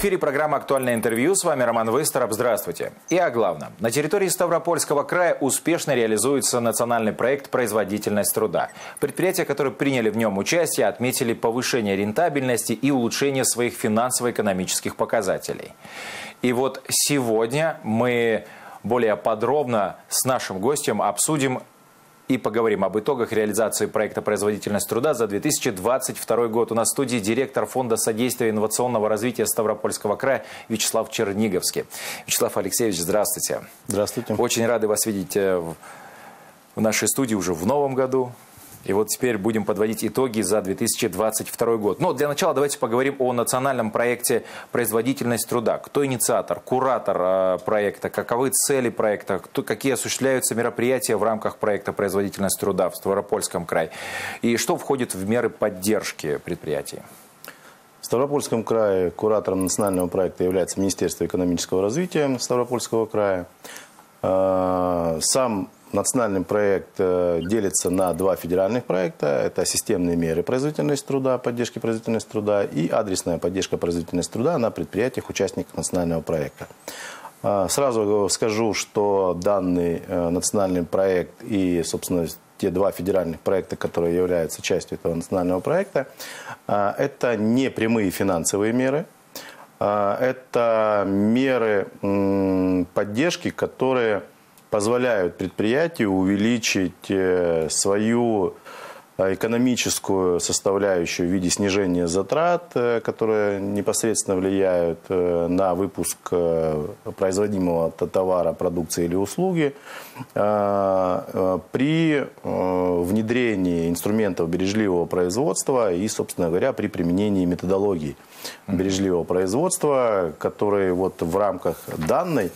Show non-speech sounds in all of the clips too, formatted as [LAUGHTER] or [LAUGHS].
эфире программа «Актуальное интервью». С вами Роман Высторов. Здравствуйте. И о главном. На территории Ставропольского края успешно реализуется национальный проект «Производительность труда». Предприятия, которые приняли в нем участие, отметили повышение рентабельности и улучшение своих финансово-экономических показателей. И вот сегодня мы более подробно с нашим гостем обсудим и поговорим об итогах реализации проекта «Производительность труда» за 2022 год. У нас в студии директор Фонда содействия инновационного развития Ставропольского края Вячеслав Черниговский. Вячеслав Алексеевич, здравствуйте. Здравствуйте. Очень рады вас видеть э, в нашей студии уже в новом году. И вот теперь будем подводить итоги за 2022 год. Но для начала давайте поговорим о национальном проекте «Производительность труда». Кто инициатор, куратор э, проекта, каковы цели проекта, кто, какие осуществляются мероприятия в рамках проекта «Производительность труда» в Ставропольском крае и что входит в меры поддержки предприятий? В Ставропольском крае куратором национального проекта является Министерство экономического развития Ставропольского края. Э, сам Национальный проект э, делится на два федеральных проекта. Это системные меры производительности труда, поддержки производительности труда и адресная поддержка производительности труда на предприятиях участников национального проекта. Э, сразу скажу, что данный э, национальный проект и, собственно, те два федеральных проекта, которые являются частью этого национального проекта, это не прямые финансовые меры, это меры поддержки, которые позволяют предприятию увеличить э, свою э, экономическую составляющую в виде снижения затрат, э, которые непосредственно влияют на выпуск производимого товара, продукции или услуги, при внедрении инструментов бережливого производства и, собственно говоря, при применении методологии бережливого производства, которые вот в рамках данной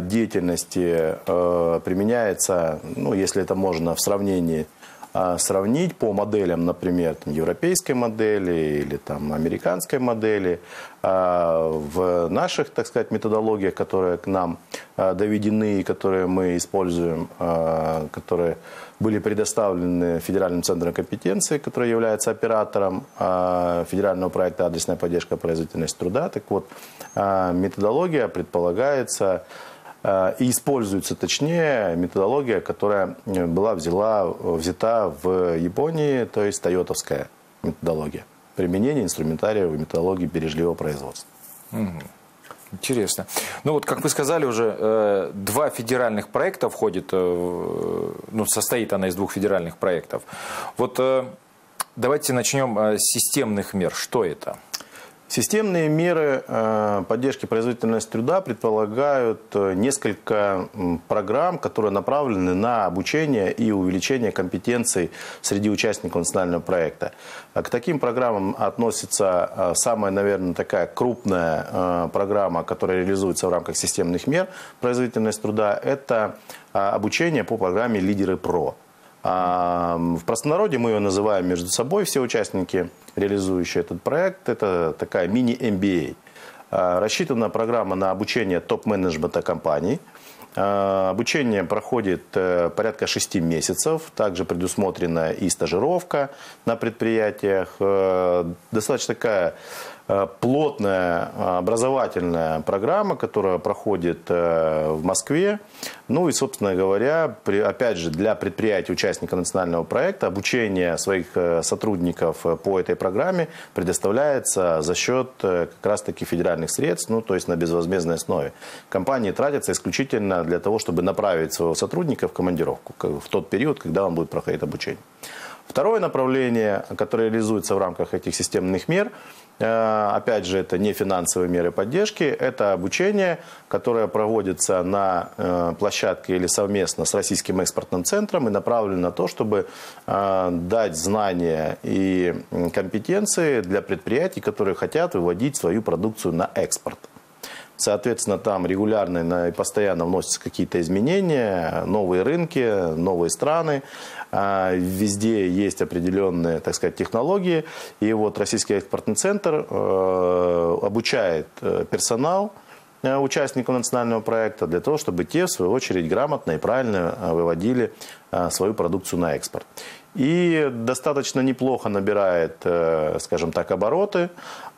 деятельности э, применяется, ну, если это можно в сравнении а, сравнить по моделям, например, там, европейской модели или там, американской модели, а, в наших, так сказать, методологиях, которые к нам доведены и которые мы используем, которые были предоставлены Федеральным центром компетенции, который является оператором федерального проекта «Адресная поддержка производительности труда». Так вот, методология предполагается и используется, точнее, методология, которая была взяла, взята в Японии, то есть тойотовская методология. Применение инструментария в методологии бережливого производства. Интересно. Ну вот, как вы сказали уже, э, два федеральных проекта входит, э, ну, состоит она из двух федеральных проектов. Вот э, давайте начнем с системных мер. Что это? Системные меры э, поддержки производительности труда предполагают э, несколько программ, которые направлены на обучение и увеличение компетенций среди участников национального проекта. К таким программам относится э, самая, наверное, такая крупная программа, которая реализуется в рамках системных мер производительности труда. Это обучение по программе «Лидеры ПРО». В простонародье мы ее называем между собой, все участники, реализующие этот проект, это такая мини-MBA. А, рассчитана программа на обучение топ-менеджмента компаний. А, обучение проходит э, порядка 6 месяцев. Также предусмотрена и стажировка на предприятиях. Э, достаточно такая плотная э, образовательная программа, которая проходит э, в Москве. Ну и, собственно говоря, опять же, для предприятий участника национального проекта обучение своих сотрудников по этой программе предоставляется за счет как раз-таки федеральных средств, ну то есть на безвозмездной основе. Компании тратятся исключительно для того, чтобы направить своего сотрудника в командировку в тот период, когда он будет проходить обучение. Второе направление, которое реализуется в рамках этих системных мер, Э, опять же, это не финансовые меры поддержки, это обучение, которое проводится на э, площадке или совместно с Российским экспортным центром и направлено на то, чтобы э, дать знания и компетенции для предприятий, которые хотят выводить свою продукцию на экспорт. Соответственно, там регулярно и постоянно вносятся какие-то изменения, новые рынки, новые страны. А, везде есть определенные, так сказать, технологии. И вот Российский экспортный центр э, обучает э, персонал, э, участников национального проекта для того, чтобы те, в свою очередь, грамотно и правильно выводили свою продукцию на экспорт. И достаточно неплохо набирает, скажем так, обороты.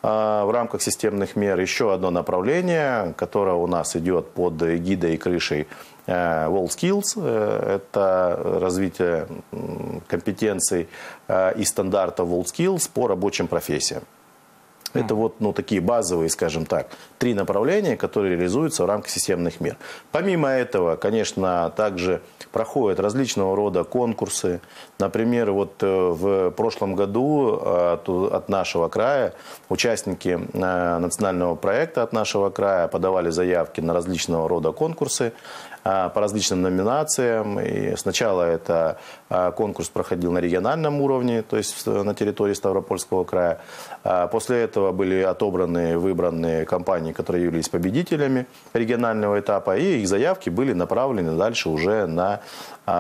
В рамках системных мер. Еще одно направление, которое у нас идет под эгидой и крышей WorldSkills. Это развитие компетенций и стандартов WorldSkills по рабочим профессиям. Это вот ну, такие базовые, скажем так, три направления, которые реализуются в рамках системных мер. Помимо этого, конечно, также проходят различного рода конкурсы. Например, вот э, в прошлом году э, от, нашего края участники э, национального проекта от нашего края подавали заявки на различного рода конкурсы. А, по различным номинациям. И сначала это а, конкурс проходил на региональном уровне, то есть на территории Ставропольского края. А, после этого были отобраны, выбраны компании, которые являлись победителями регионального этапа, и их заявки были направлены дальше уже на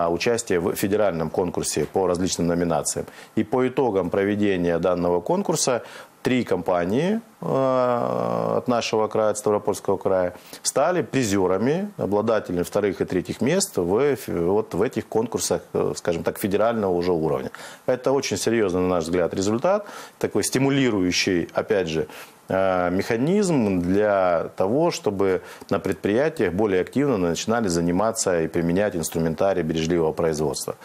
участие в федеральном конкурсе по различным номинациям. И по итогам проведения данного конкурса три компании э, от нашего края, от Ставропольского края, стали призерами, обладателями вторых и третьих мест в, вот в этих конкурсах, э, скажем так, федерального уже уровня. Это очень серьезный, на наш взгляд, результат, такой стимулирующий, опять же, э, механизм для того, чтобы на предприятиях более активно начинали заниматься и применять инструментарий бережливого производства.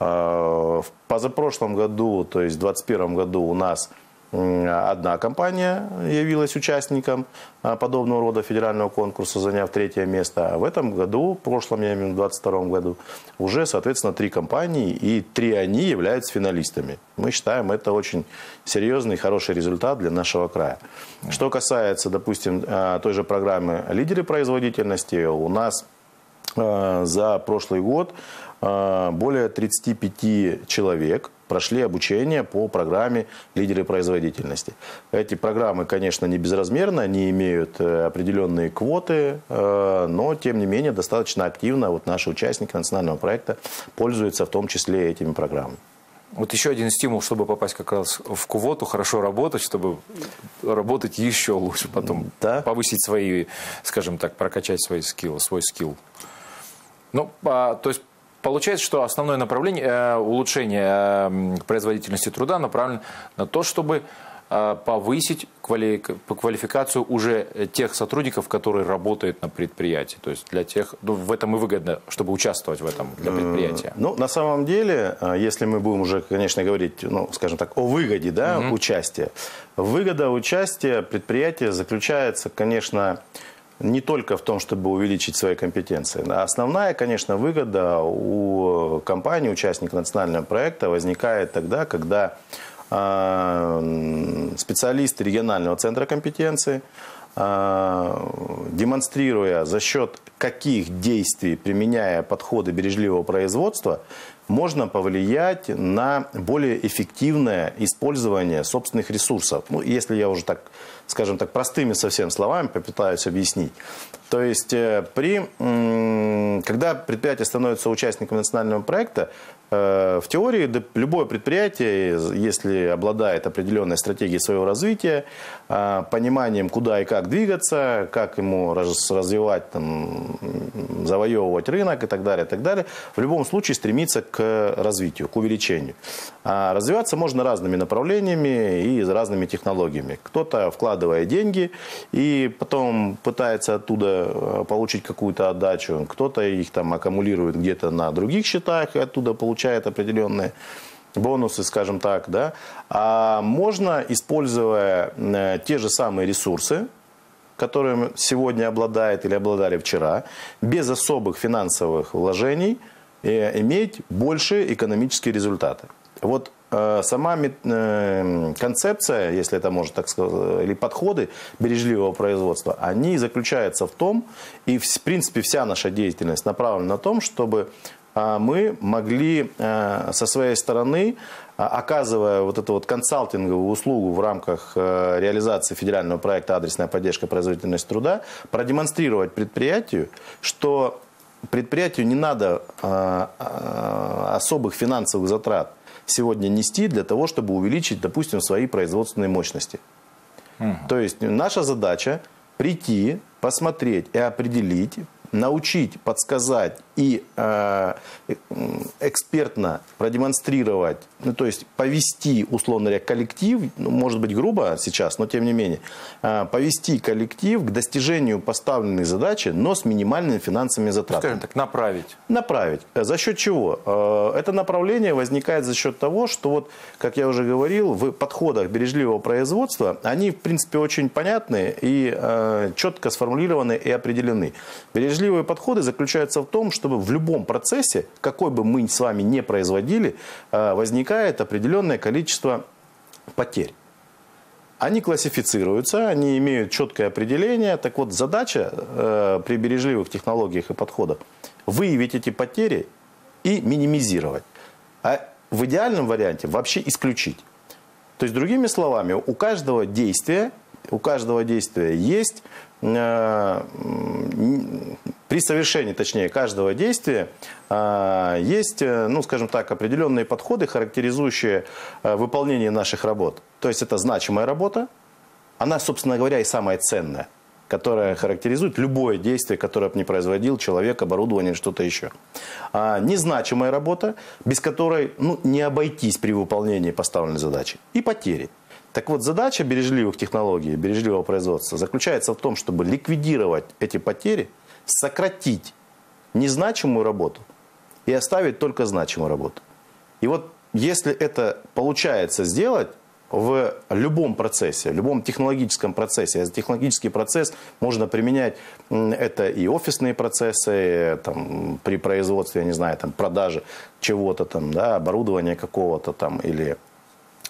В позапрошлом году, то есть в 2021 году у нас Одна компания явилась участником а, подобного рода федерального конкурса, заняв третье место. А в этом году, в прошлом, я имею в виду, в 2022 году, уже, соответственно, три компании, и три они являются финалистами. Мы считаем, это очень серьезный и хороший результат для нашего края. Что касается, допустим, а, той же программы «Лидеры производительности», у нас а, за прошлый год более 35 человек прошли обучение по программе «Лидеры производительности». Эти программы, конечно, не безразмерны, они имеют э, определенные квоты, э, но, тем не менее, достаточно активно вот наши участники национального проекта пользуются в том числе этими программами. Вот еще один стимул, чтобы попасть как раз в квоту, хорошо работать, чтобы работать еще лучше потом, да? повысить свои, скажем так, прокачать свои скиллы, свой скилл. Ну, а, то есть Получается, что основное направление э, улучшения э, производительности труда направлено на то, чтобы э, повысить квали... квалификацию уже тех сотрудников, которые работают на предприятии. То есть для тех, ну, в этом и выгодно, чтобы участвовать в этом для предприятия. Ну, на самом деле, если мы будем уже, конечно, говорить, ну, скажем так, о выгоде да, угу. участия, выгода участия предприятия заключается, конечно, не только в том, чтобы увеличить свои компетенции. Основная, конечно, выгода у компании, участника национального проекта возникает тогда, когда а, специалисты регионального центра компетенции, а, демонстрируя за счет каких действий, применяя подходы бережливого производства, можно повлиять на более эффективное использование собственных ресурсов. Ну, если я уже так, скажем так, простыми совсем словами попытаюсь объяснить. То есть, э, при, когда предприятие становится участником национального проекта, в теории любое предприятие, если обладает определенной стратегией своего развития, э, пониманием, куда и как двигаться, как ему развивать, там, завоевывать рынок и так далее, и так далее, в любом случае стремится к развитию, к увеличению. А развиваться можно разными направлениями и разными технологиями. Кто-то вкладывая деньги и потом пытается оттуда Э, получить какую-то отдачу, кто-то их там аккумулирует где-то на других счетах и оттуда получает определенные бонусы, скажем так, да, а можно, используя э, те же самые ресурсы, которыми сегодня обладает или обладали вчера, без особых финансовых вложений, э, иметь большие экономические результаты. Вот Э, сама концепция, если это можно так сказать, или подходы бережливого производства, они заключаются в том, и в принципе вся наша деятельность направлена на том, чтобы мы могли со своей стороны, оказывая вот эту вот консалтинговую услугу в рамках реализации федерального проекта «Адресная поддержка производительности труда», продемонстрировать предприятию, что предприятию не надо особых финансовых затрат сегодня нести для того, чтобы увеличить, допустим, свои производственные мощности. Угу. То есть наша задача прийти, посмотреть и определить, научить, подсказать и э, экспертно продемонстрировать, ну, то есть повести, условно говоря, коллектив, ну, может быть грубо сейчас, но тем не менее, э, повести коллектив к достижению поставленной задачи, но с минимальными финансовыми затратами. Скажем так, направить. Направить. За счет чего? Э, это направление возникает за счет того, что вот, как я уже говорил, в подходах бережливого производства, они, в принципе, очень понятны и э, четко сформулированы и определены. Бережливые подходы заключаются в том, чтобы в любом процессе, какой бы мы с вами не производили, э, возникает определенное количество потерь. Они классифицируются, они имеют четкое определение. Так вот, задача э, при бережливых технологиях и подходах выявить эти потери и минимизировать. А в идеальном варианте вообще исключить. То есть, другими словами, у каждого действия, у каждого действия есть э, при совершении, точнее, каждого действия э, есть, э, ну, скажем так, определенные подходы, характеризующие выполнение наших работ. То есть это значимая работа, она, собственно говоря, и самая ценная которая характеризует любое действие, которое бы не производил человек, оборудование, что-то еще. А, незначимая работа, без которой ну, не обойтись при выполнении поставленной задачи. И потери. Так вот, задача бережливых технологий, бережливого производства заключается в том, чтобы ликвидировать эти потери, сократить незначимую работу и оставить только значимую работу. И вот если это получается сделать, в любом процессе, в любом технологическом процессе. А технологический процесс можно применять, это и офисные процессы, там, при производстве, я не знаю, там, продажи чего-то там, да, оборудования какого-то там, или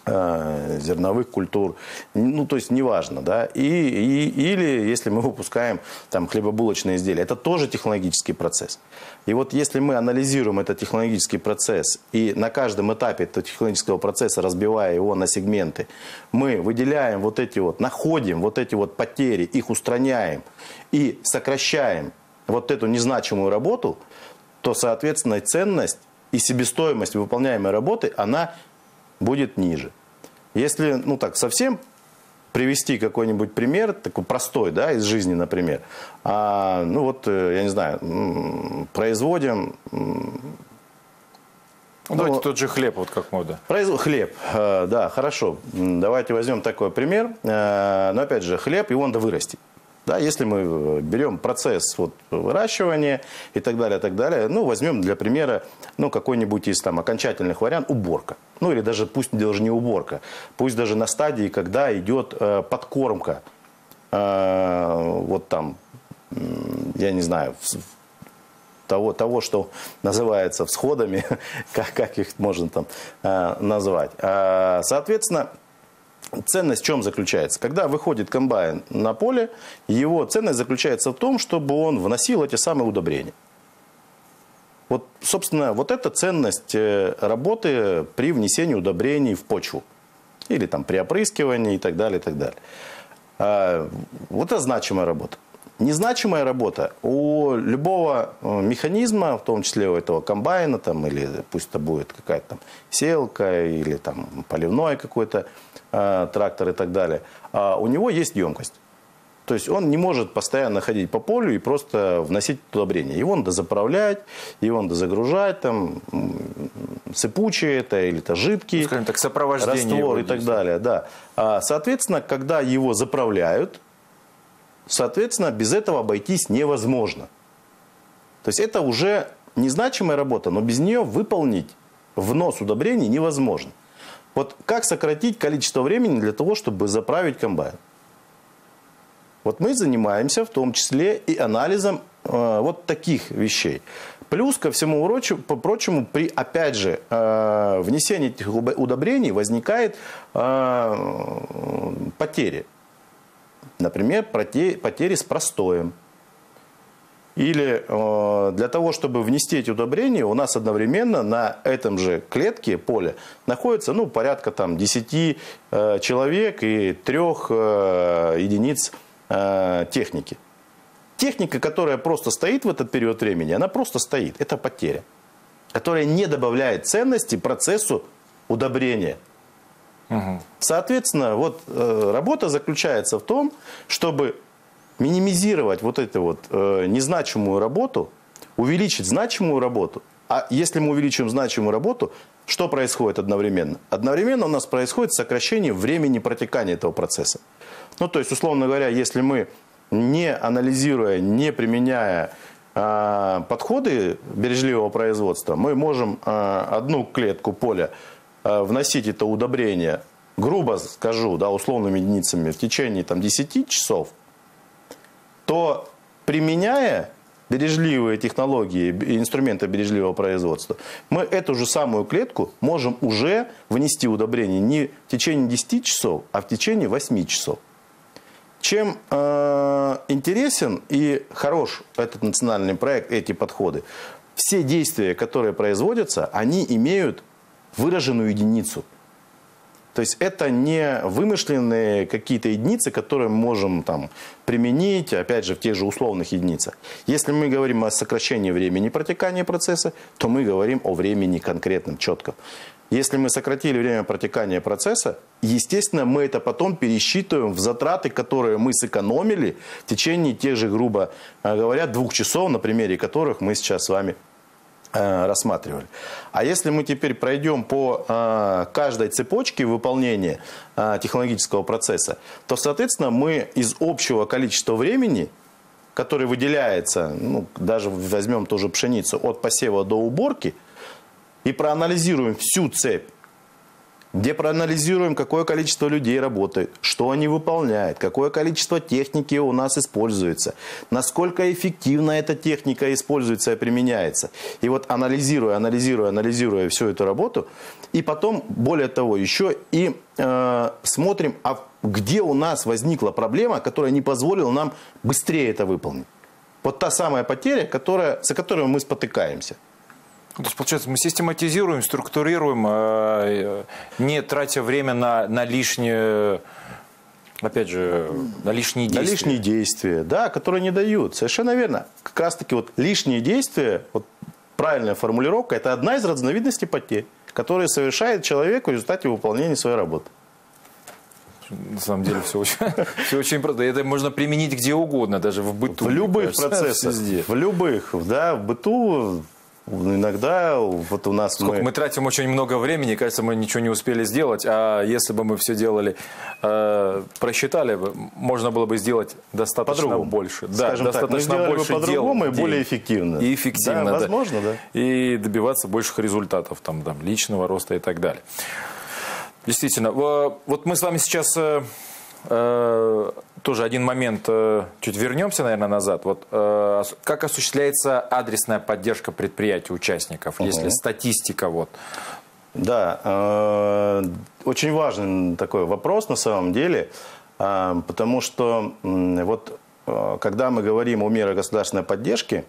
зерновых культур, ну, то есть неважно, да, и, и, или если мы выпускаем там хлебобулочные изделия, это тоже технологический процесс. И вот если мы анализируем этот технологический процесс и на каждом этапе этого технологического процесса, разбивая его на сегменты, мы выделяем вот эти вот, находим вот эти вот потери, их устраняем и сокращаем вот эту незначимую работу, то, соответственно, ценность и себестоимость выполняемой работы, она будет ниже. Если, ну так, совсем привести какой-нибудь пример, такой простой, да, из жизни, например. А, ну вот, э, я не знаю, производим... Ну, давайте тот же хлеб, вот как мода. Производ... Хлеб, э, да, хорошо. Давайте возьмем такой пример. Э, но опять же, хлеб, его надо вырастить. Да, если мы э, берем процесс вот, выращивания и так далее, так далее, ну, возьмем для примера ну, какой-нибудь из там, окончательных вариантов уборка. Ну, или даже пусть даже не уборка, пусть даже на стадии, когда идет э, подкормка, э, вот там, я не знаю, того, того, что называется всходами, [LAUGHS] как, как их можно там э, назвать. Э, соответственно, Ценность в чем заключается? Когда выходит комбайн на поле, его ценность заключается в том, чтобы он вносил эти самые удобрения. Вот, собственно, вот эта ценность э, работы при внесении удобрений в почву. Или там при опрыскивании и так далее, и так далее. А, вот это значимая работа. Незначимая работа у любого э, механизма, в том числе у этого комбайна, там, или пусть это будет какая-то там селка, или там поливной какой-то э, трактор и так далее, а у него есть емкость. То есть он не может постоянно ходить по полю и просто вносить удобрения. Его надо заправлять, его надо загружать, там, сыпучие это или это жидкий ну, так, раствор и так далее. Да. А, соответственно, когда его заправляют, Соответственно, без этого обойтись невозможно. То есть это уже незначимая работа, но без нее выполнить внос удобрений невозможно. Вот как сократить количество времени для того, чтобы заправить комбайн? Вот мы занимаемся в том числе и анализом э, вот таких вещей. Плюс ко всему прочему, при, опять же, э, внесении этих удобрений возникает э, потери. Например, потери с простоем. Или э, для того, чтобы внести эти удобрения, у нас одновременно на этом же клетке, поле, находится ну, порядка там, 10 э, человек и 3 э, единиц техники. Техника, которая просто стоит в этот период времени, она просто стоит. Это потеря, которая не добавляет ценности процессу удобрения. Соответственно, вот э, работа заключается в том, чтобы минимизировать вот эту вот э, незначимую работу, увеличить значимую работу. А если мы увеличим значимую работу, что происходит одновременно? Одновременно у нас происходит сокращение времени протекания этого процесса. Ну, то есть, условно говоря, если мы не анализируя, не применяя э, подходы бережливого производства, мы можем э, одну клетку поля вносить это удобрение, грубо скажу, да, условными единицами, в течение там, 10 часов, то применяя бережливые технологии и инструменты бережливого производства, мы эту же самую клетку можем уже внести удобрение не в течение 10 часов, а в течение 8 часов. Чем э, интересен и хорош этот национальный проект, эти подходы, все действия, которые производятся, они имеют выраженную единицу. То есть это не вымышленные какие-то единицы, которые мы можем там, применить, опять же, в тех же условных единицах. Если мы говорим о сокращении времени протекания процесса, то мы говорим о времени конкретном, четком. Если мы сократили время протекания процесса, естественно, мы это потом пересчитываем в затраты, которые мы сэкономили в течение тех же, грубо э, говоря, двух часов, на примере которых мы сейчас с вами рассматривали. А если мы теперь пройдем по э, каждой цепочке выполнения технологического процесса, то, соответственно, мы из общего количества времени, которое выделяется, ну, даже возьмем ту же пшеницу, от посева до уборки – и проанализируем всю цепь, где проанализируем, какое количество людей работает, что они выполняют, какое количество техники у нас используется, насколько эффективно эта техника используется и применяется. И вот анализируя, анализируя, анализируя всю эту работу, и потом, более того, еще и э, смотрим, а где у нас возникла проблема, которая не позволила нам быстрее это выполнить. Вот та самая потеря, которая, за которую мы спотыкаемся. То есть, получается, мы систематизируем, структурируем, э, не тратя время на, на лишнее, опять же, на лишние действия. На лишние действия, да, которые не дают. Совершенно верно. Как раз-таки вот лишние действия, вот правильная формулировка, это одна из разновидностей потерь, которые совершает человек в результате выполнения своей работы. На самом деле все очень, [LAUGHS] все очень просто. Это можно применить где угодно, даже в быту. В любых кажется, [LAUGHS] процессах. Везде. В любых. Да, в быту Иногда вот у нас Сколько мы... мы тратим очень много времени, кажется, мы ничего не успели сделать, а если бы мы все делали, э, просчитали, можно было бы сделать достаточно больше. Да, Скажем достаточно так, мы больше бы по-другому и более эффективно. И эффективно, да. Возможно, да. И добиваться больших результатов, там, там, личного роста и так далее. Действительно, вот мы с вами сейчас Э, тоже один момент, э, чуть вернемся, наверное, назад. Вот э, как осуществляется адресная поддержка предприятий участников, угу. если статистика вот. Да, очень важный такой вопрос на самом деле, потому что вот когда мы говорим о мерах государственной поддержки,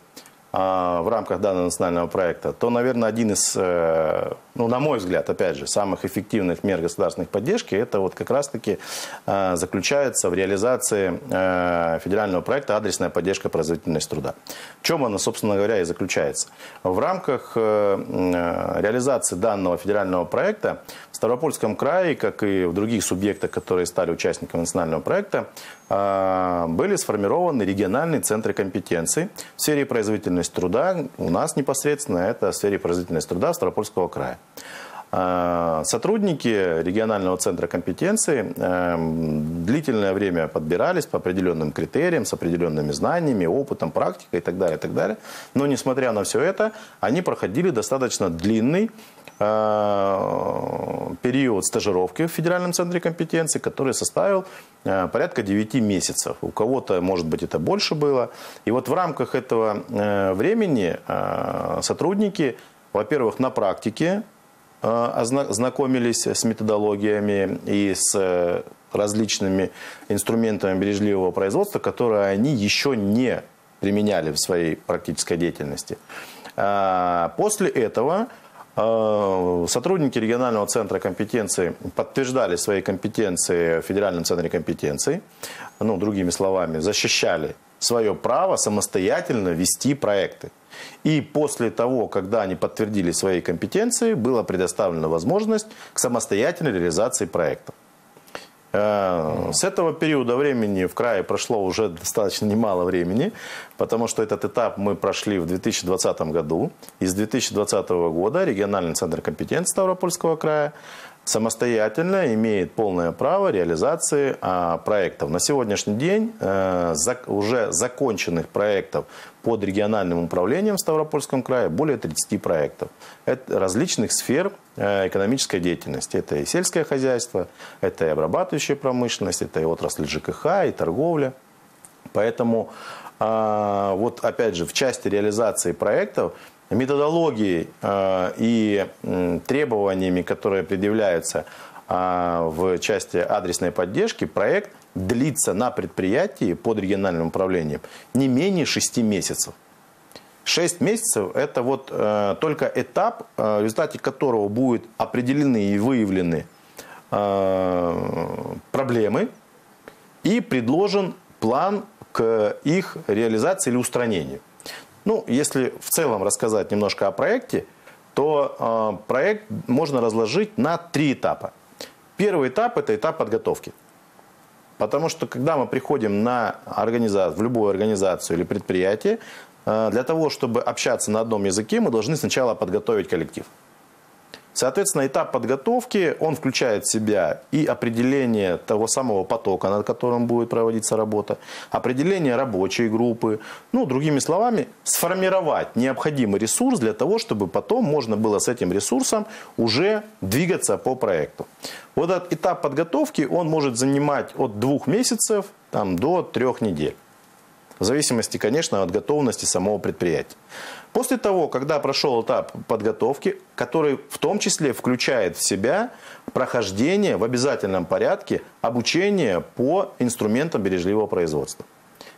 в рамках данного национального проекта, то, наверное, один из, э, ну, на мой взгляд, опять же, самых эффективных мер государственной поддержки, это вот как раз-таки э, заключается в реализации э, федерального проекта «Адресная поддержка производительности труда». В чем она, собственно говоря, и заключается? В рамках реализации данного федерального проекта в Ставропольском крае, как и в других субъектах, которые стали участниками национального проекта, были сформированы региональные центры компетенций в сфере производительности труда у нас непосредственно это в сфере производительности труда Ставропольского края. А, сотрудники регионального центра компетенции эм, длительное время подбирались по определенным критериям, с определенными знаниями, опытом, практикой и так далее, и так далее. Но несмотря на все это, они проходили достаточно длинный период стажировки в Федеральном центре компетенции, который составил э, порядка 9 месяцев. У кого-то, может быть, это больше было. И вот в рамках этого э, времени сотрудники, во-первых, на практике Э, знакомились с методологиями и с э, различными инструментами бережливого производства, которые они еще не применяли в своей практической деятельности. После этого э, сотрудники регионального центра компетенции подтверждали свои компетенции в Федеральном центре компетенции, ну, другими словами, защищали свое право самостоятельно вести проекты. И после того, когда они подтвердили свои компетенции, была предоставлена возможность к самостоятельной реализации проекта. Э, с этого периода времени в крае прошло уже достаточно немало времени, потому что этот этап мы прошли в 2020 году. И с 2020 года региональный центр компетенции Ставропольского края самостоятельно имеет полное право реализации а, проектов. На сегодняшний день а, за, уже законченных проектов под региональным управлением в Ставропольском крае более 30 проектов. Это различных сфер а, экономической деятельности. Это и сельское хозяйство, это и обрабатывающая промышленность, это и отрасль ЖКХ, и торговля. Поэтому а, вот опять же в части реализации проектов методологией э, и требованиями, которые предъявляются э, в части адресной поддержки, проект длится на предприятии под региональным управлением не менее 6 месяцев. 6 месяцев – это вот э, только этап, в результате которого будут определены и выявлены проблемы и предложен план к их реализации или устранению. Ну, если в целом рассказать немножко о проекте, то э, проект можно разложить на три этапа. Первый этап – это этап подготовки. Потому что когда мы приходим на организацию, в любую организацию или предприятие, э, для того, чтобы общаться на одном языке, мы должны сначала подготовить коллектив. Соответственно, этап подготовки, он включает в себя и определение того самого потока, над которым будет проводиться работа, определение рабочей группы, ну, другими словами, сформировать необходимый ресурс для того, чтобы потом можно было с этим ресурсом уже двигаться по проекту. Вот этот этап подготовки, он может занимать от двух месяцев там, до трех недель. В зависимости, конечно, от готовности самого предприятия. После того, когда прошел этап подготовки, который в том числе включает в себя прохождение в обязательном порядке обучения по инструментам бережливого производства.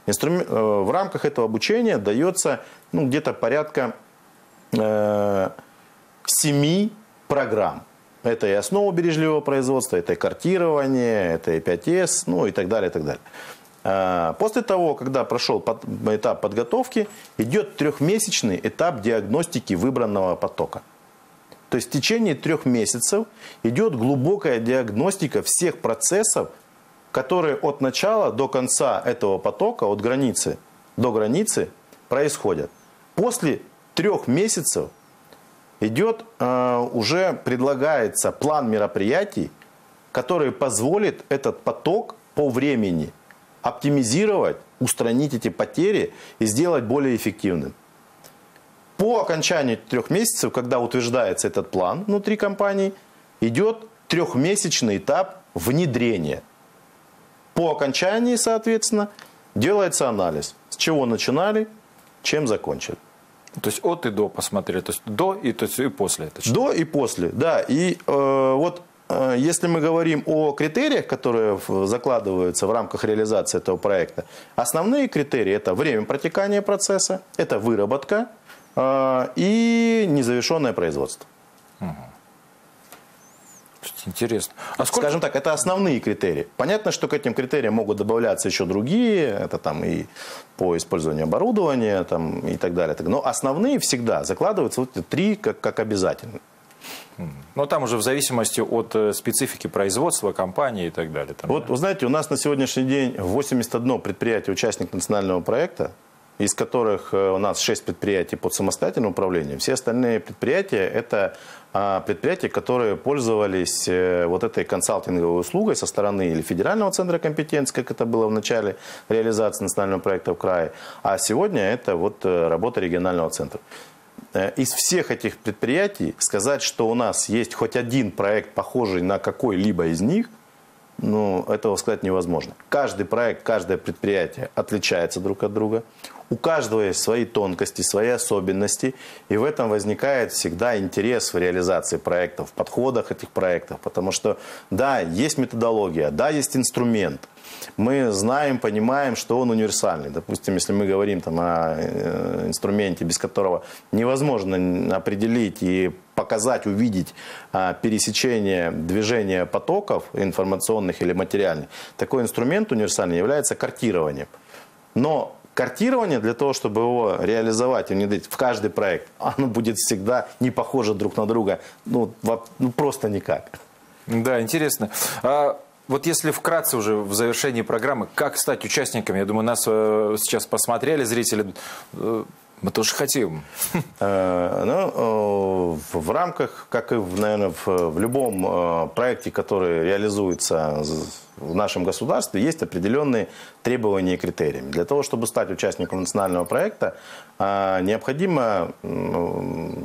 Инструм... Э, в рамках этого обучения дается ну, где-то порядка э, 7 программ. Это и основа бережливого производства, это и картирование, это и 5С, ну и так далее, и так далее. А, после того, когда прошел этап подготовки, идет трехмесячный этап диагностики выбранного потока. То есть в течение трех месяцев идет глубокая диагностика всех процессов, которые от начала до конца этого потока, от границы до границы происходят. После трех месяцев идет, а, уже предлагается план мероприятий, который позволит этот поток по времени – оптимизировать, устранить эти потери и сделать более эффективным. По окончании трех месяцев, когда утверждается этот план внутри компании, идет трехмесячный этап внедрения. По окончании, соответственно, делается анализ, с чего начинали, чем закончили. То есть от и до посмотрели, то есть до и, то есть и после. Точнее. До и после, да. И э, вот если мы говорим о критериях, которые закладываются в рамках реализации этого проекта, основные критерии – это время протекания процесса, это выработка э, и незавершенное производство. Интересно. А сколько... Скажем так, это основные критерии. Понятно, что к этим критериям могут добавляться еще другие, это там и по использованию оборудования там, и так далее. Но основные всегда закладываются вот три как, как обязательные. Ну, там уже в зависимости от э, специфики производства, компании и так далее. Там, вот, да? вы знаете, у нас на сегодняшний день 81 предприятие участник национального проекта, из которых э, у нас 6 предприятий под самостоятельным управлением. Все остальные предприятия – это а, предприятия, которые пользовались э, вот этой консалтинговой услугой со стороны или Федерального центра компетенции, как это было в начале реализации национального проекта в крае, а сегодня это вот работа регионального центра. Э, из всех этих предприятий сказать, что у нас есть хоть один проект, похожий на какой-либо из них, ну, этого сказать невозможно. Каждый проект, каждое предприятие отличается друг от друга. У каждого есть свои тонкости, свои особенности, и в этом возникает всегда интерес в реализации проектов, в подходах этих проектов, потому что, да, есть методология, да, есть инструмент, мы знаем, понимаем, что он универсальный. Допустим, если мы говорим там, о э, инструменте, без которого невозможно определить и показать, увидеть а, пересечение движения потоков информационных или материальных, такой инструмент универсальный является картированием. Но картирование для того, чтобы его реализовать и внедрить в каждый проект, [LAUGHS] оно будет всегда не похоже друг на друга, ну, ну просто никак. Да, интересно. А вот если вкратце уже в завершении программы, как стать участником? Я думаю, нас э, сейчас посмотрели зрители. Э, мы тоже хотим. [LAUGHS] Э, ну, в рамках, как и, наверное, в любом проекте, который реализуется в нашем государстве, есть определенные требования и критерии. Для того, чтобы стать участником национального проекта, необходимо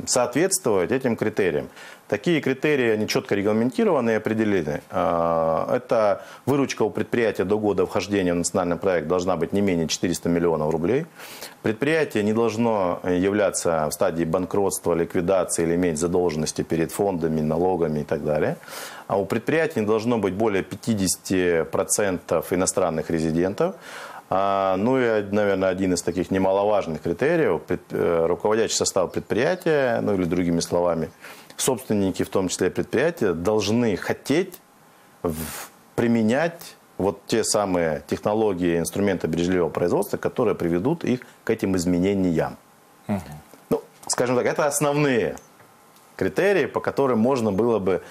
соответствовать этим критериям. Такие критерии, они четко регламентированы и определены. А, это выручка у предприятия до года вхождения в национальный проект должна быть не менее 400 миллионов рублей. Предприятие не должно являться в стадии банкротства, ликвидации или иметь задолженности перед фондами, налогами и так далее. А у предприятия не должно быть более 50% иностранных резидентов. А, ну и, наверное, один из таких немаловажных критериев, э, руководящий состав предприятия, ну или другими словами, собственники, в том числе предприятия, должны хотеть применять вот те самые технологии, инструменты бережливого производства, которые приведут их к этим изменениям. Угу. Ну, скажем так, это основные критерии, по которым можно было бы,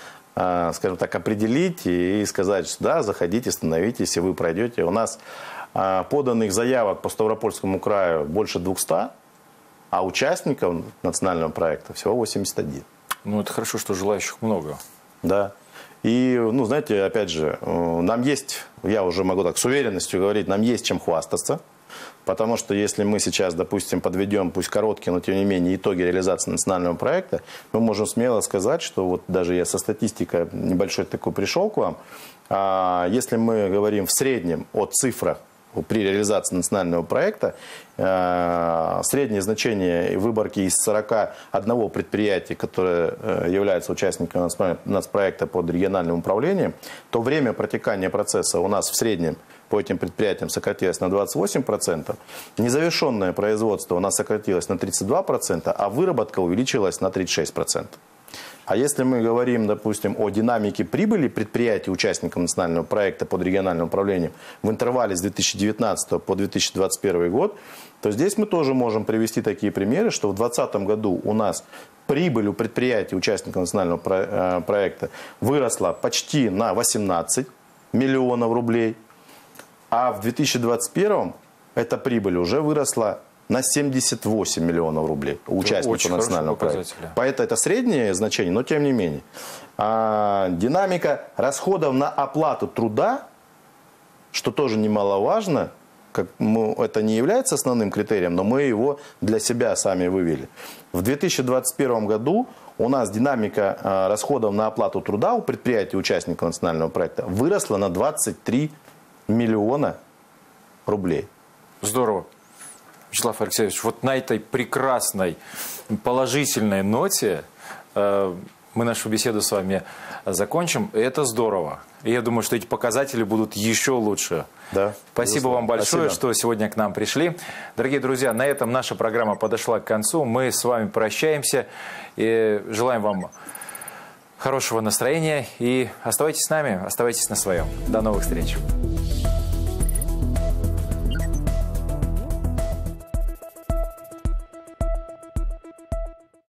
скажем так, определить и сказать, что да, заходите, становитесь, и вы пройдете. У нас а, поданных заявок по Ставропольскому краю больше 200, а участников национального проекта всего 81. Ну, это хорошо, что желающих много. Да. И, ну, знаете, опять же, э, нам есть, я уже могу так с уверенностью говорить, нам есть чем хвастаться. Потому что если мы сейчас, допустим, подведем, пусть короткие, но тем не менее, итоги реализации национального проекта, мы можем смело сказать, что вот даже я со статистикой небольшой такой пришел к вам, а если мы говорим в среднем о цифрах при реализации национального проекта э, среднее значение выборки из 41 предприятия, которое э, является участником нацпроекта под региональным управлением, то время протекания процесса у нас в среднем по этим предприятиям сократилось на 28%, незавершенное производство у нас сократилось на 32%, а выработка увеличилась на 36%. А если мы говорим, допустим, о динамике прибыли предприятий, участников национального проекта под региональным управлением в интервале с 2019 по 2021 год, то здесь мы тоже можем привести такие примеры, что в 2020 году у нас прибыль у предприятий, участников национального э, проекта, выросла почти на 18 миллионов рублей, а в 2021 эта прибыль уже выросла на 78 миллионов рублей у участников национального проекта. Поэтому это среднее значение, но тем не менее. А, динамика расходов на оплату труда, что тоже немаловажно, как мы, это не является основным критерием, но мы его для себя сами вывели. В 2021 году у нас динамика а, расходов на оплату труда у предприятий участников национального проекта выросла на 23 миллиона рублей. Здорово. Вячеслав Алексеевич, вот на этой прекрасной, положительной ноте э, мы нашу беседу с вами закончим. И это здорово. И я думаю, что эти показатели будут еще лучше. Да, Спасибо безусловно. вам большое, Спасибо. что сегодня к нам пришли. Дорогие друзья, на этом наша программа подошла к концу. Мы с вами прощаемся и желаем вам хорошего настроения. И оставайтесь с нами, оставайтесь на своем. До новых встреч.